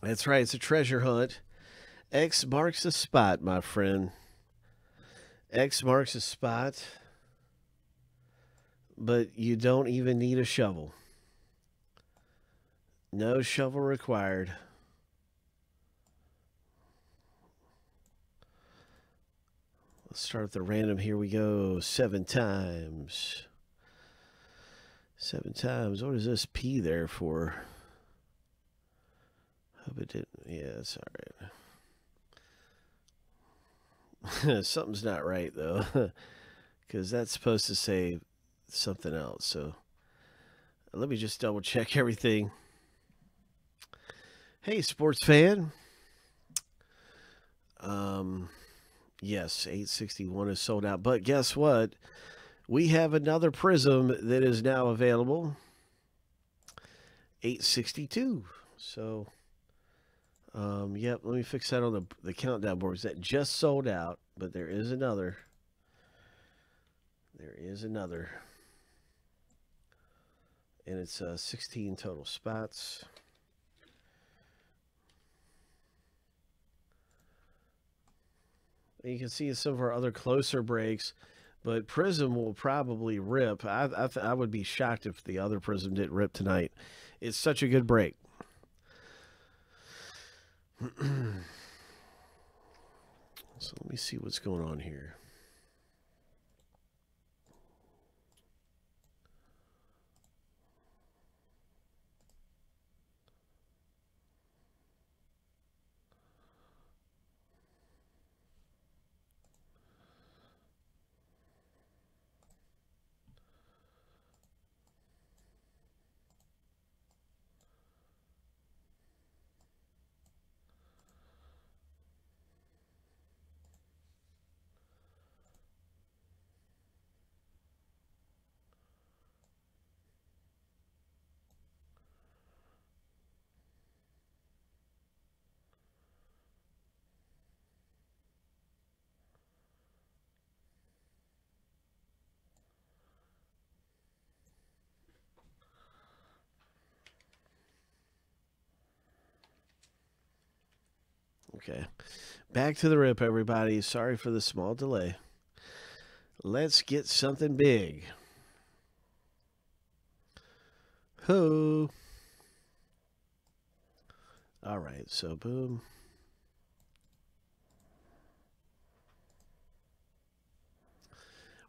That's right. It's a treasure hunt. X marks the spot, my friend. X marks the spot, but you don't even need a shovel. No shovel required. Let's start the random. Here we go. Seven times. Seven times. What is this P there for? Hope it didn't. Yeah, it's all right. Something's not right, though. Because that's supposed to say something else. So let me just double check everything. Hey, sports fan. Um, yes, 861 is sold out. But guess what? We have another Prizm that is now available. 862. So, um, yep, let me fix that on the, the countdown boards. That just sold out, but there is another. There is another. And it's uh, 16 total spots. you can see some of our other closer breaks, but Prizm will probably rip. I, I, I would be shocked if the other Prizm didn't rip tonight. It's such a good break. so let me see what's going on here. Okay. Back to the rip, everybody. Sorry for the small delay. Let's get something big. Ho. All right, so boom.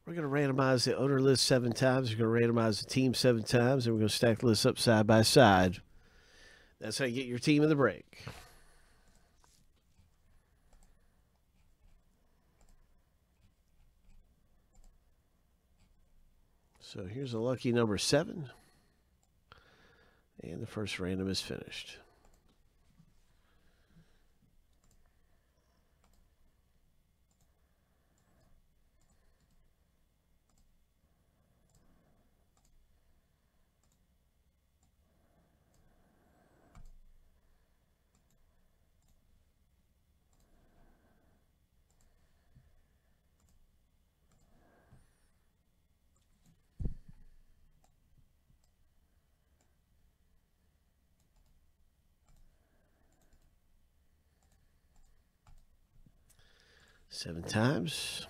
We're going to randomize the owner list seven times. We're going to randomize the team seven times, and we're going to stack the list up side by side. That's how you get your team in the break. So here's a lucky number seven. And the first random is finished. Seven times.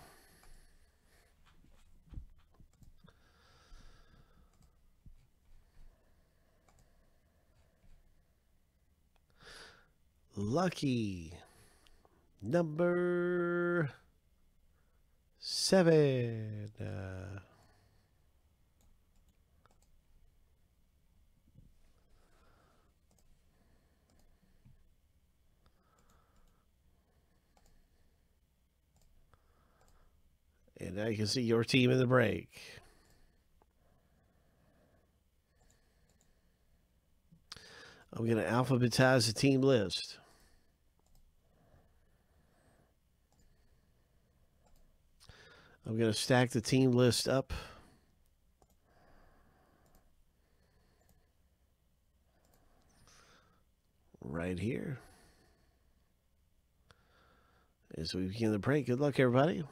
Lucky number seven. Uh, And now you can see your team in the break. I'm going to alphabetize the team list. I'm going to stack the team list up. Right here. As we begin the break, good luck, everybody.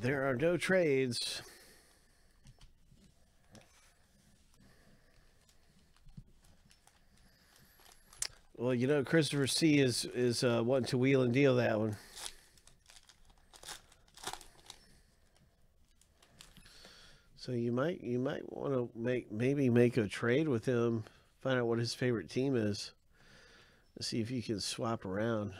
There are no trades. Well, you know, Christopher C is is uh, wanting to wheel and deal that one. So you might you might want to make maybe make a trade with him, find out what his favorite team is, and see if you can swap around.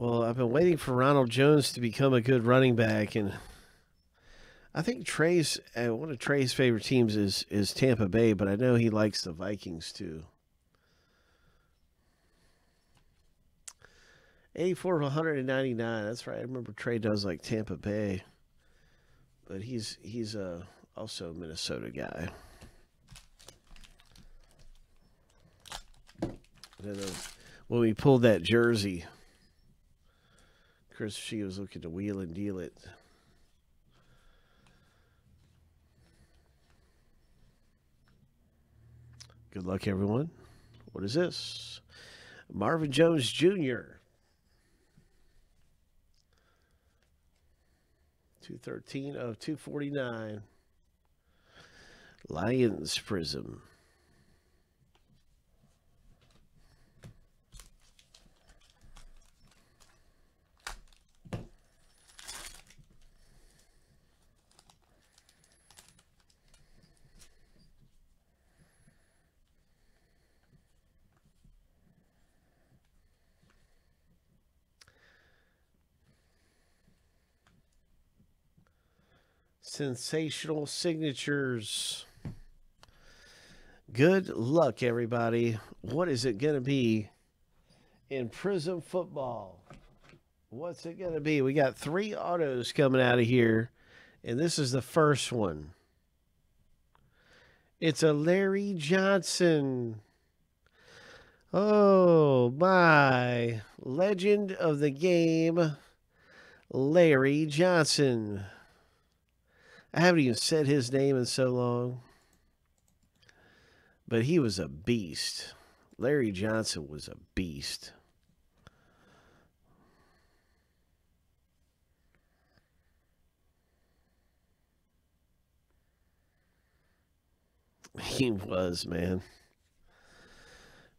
Well, I've been waiting for Ronald Jones to become a good running back, and I think Trey's uh, one of Trey's favorite teams is is Tampa Bay, but I know he likes the Vikings too. 84 of 199. That's right. I remember Trey does like Tampa Bay, but he's he's uh, also a Minnesota guy. When we pulled that jersey, Chris, she was looking to wheel and deal it. Good luck, everyone. What is this? Marvin Jones Jr. 213 of 249. Lions Prizm. Sensational signatures. Good luck, everybody. What is it going to be in Prizm football? What's it going to be? We got three autos coming out of here, and this is the first one. It's a Larry Johnson. Oh, my. Legend of the game, Larry Johnson. I haven't even said his name in so long. But he was a beast. Larry Johnson was a beast. He was, man.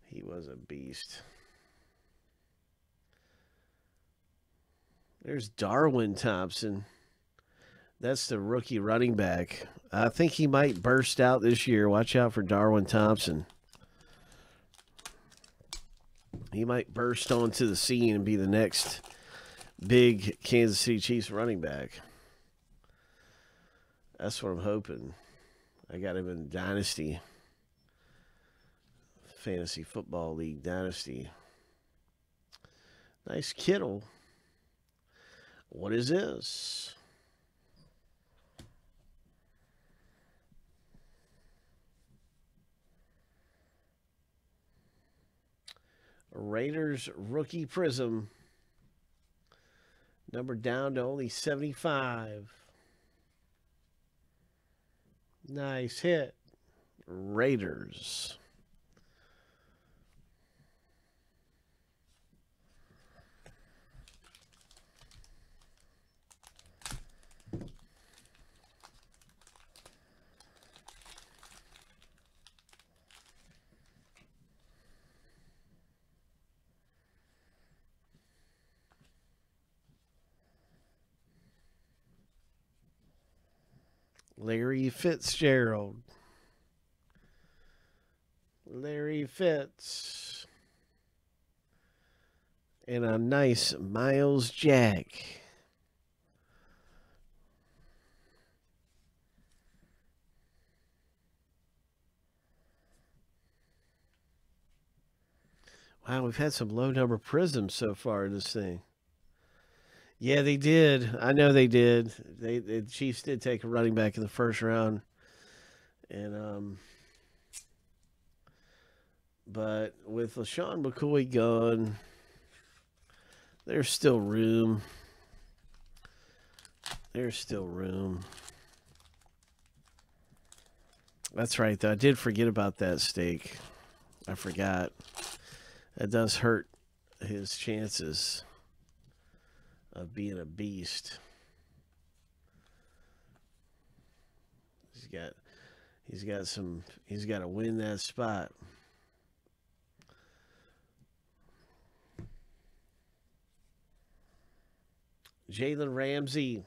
He was a beast. There's Darwin Thompson. That's the rookie running back. I think he might burst out this year. Watch out for Darwin Thompson. He might burst onto the scene and be the next big Kansas City Chiefs running back. That's what I'm hoping. I got him in Dynasty. Fantasy Football League Dynasty. Nice Kittle. What is this? Raiders rookie Prizm. Number down to only 75. Nice hit. Raiders. Larry Fitzgerald. Larry Fitz. And a nice Myles Jack. Wow, we've had some low number Prizms so far in this thing. Yeah, they did. I know they did. They the Chiefs did take a running back in the first round, and um, but with LeSean McCoy gone, there's still room. There's still room. That's right, though. I did forget about that steak. I forgot. That does hurt his chances of being a beast. He's got he's got some he's got to win that spot. Jalen Ramsey.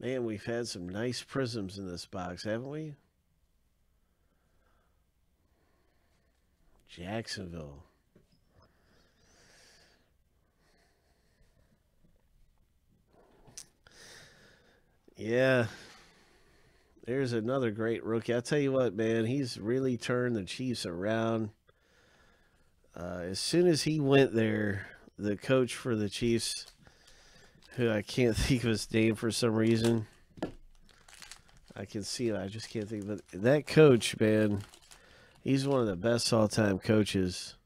Man, we've had some nice Prizms in this box, haven't we? Jacksonville. Yeah. There's another great rookie. I'll tell you what, man, he's really turned the Chiefs around. Uh, as soon as he went there, the coach for the Chiefs, who I can't think of his name for some reason, I can see it. I just can't think. But that coach, man, he's one of the best all-time coaches.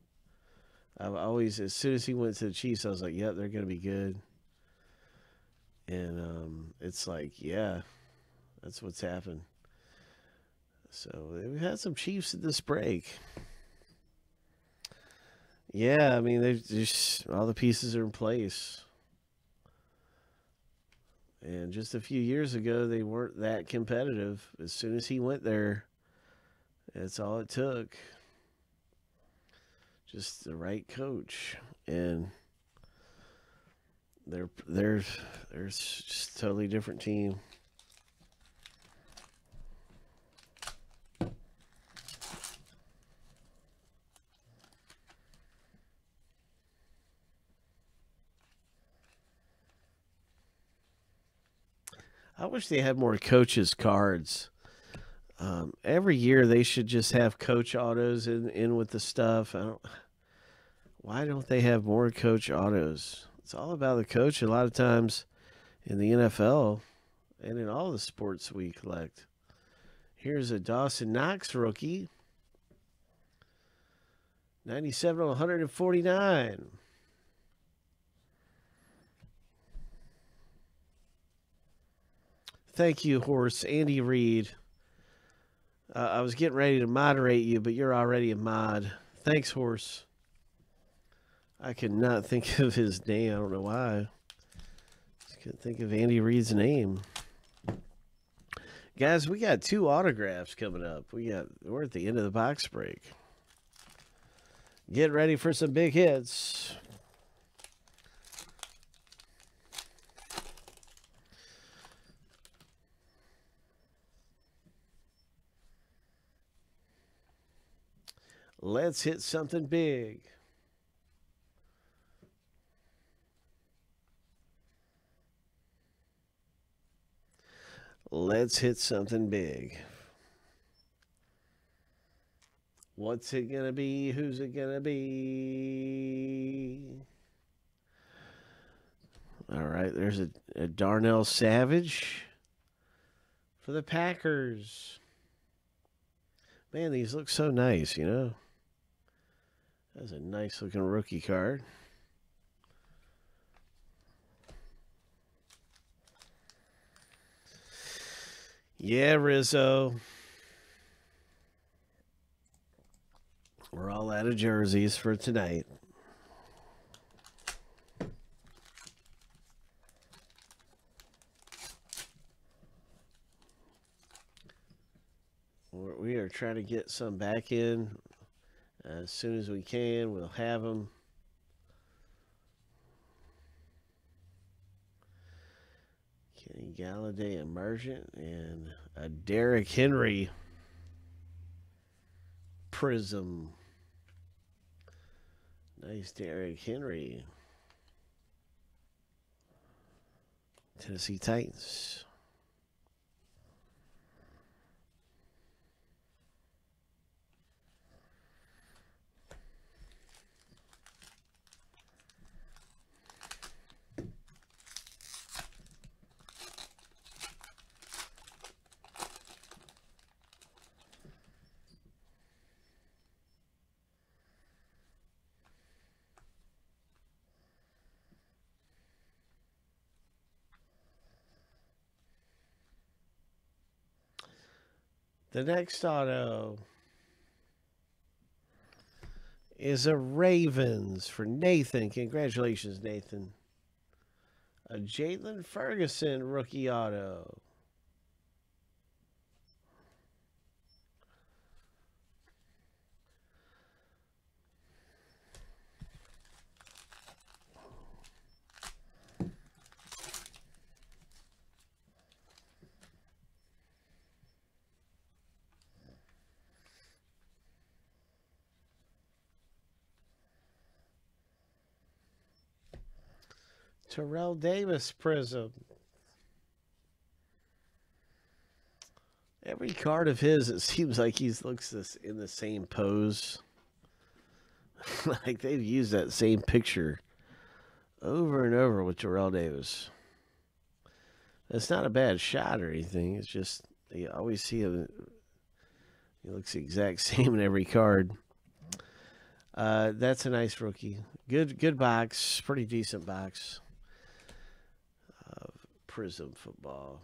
I've always, as soon as he went to the Chiefs, I was like, "Yep, they're going to be good." And um, it's like, yeah, that's what's happened. So we've had some Chiefs at this break. Yeah, I mean, they just all the pieces are in place. And just a few years ago, they weren't that competitive. As soon as he went there, that's all it took. Just the right coach, and they're they're they're just totally different team. I wish they had more coaches cards. Um, every year they should just have coach autos in, in with the stuff. I don't. Why don't they have more coach autos? It's all about the coach. A lot of times in the NFL and in all the sports we collect. Here's a Dawson Knox rookie. 97 149. Thank you, horse. Andy Reid. Uh, I was getting ready to moderate you, but you're already a mod. Thanks, horse. I could not think of his name. I don't know why. Just couldn't think of Andy Reid's name. Guys, we got two autographs coming up. We got we're at the end of the box break. Get ready for some big hits. Let's hit something big. Let's hit something big. What's it going to be? Who's it going to be? All right, there's a, a Darnell Savage for the Packers. Man, these look so nice, you know? That's a nice looking rookie card. Yeah, Rizzo. We're all out of jerseys for tonight. We are trying to get some back in as soon as we can, we'll have them. Kenny Golladay emergent and a Derrick Henry Prizm. Nice Derrick Henry. Tennessee Titans. The next auto is a Ravens for Nathan. Congratulations, Nathan. A Jaylon Ferguson rookie auto. Terrell Davis Prizm. Every card of his, it seems like he looks this in the same pose. like they've used that same picture over and over with Terrell Davis. It's not a bad shot or anything. It's just you always see him. He looks the exact same in every card. Uh, that's a nice rookie. Good, good box. Pretty decent box. Prizm football.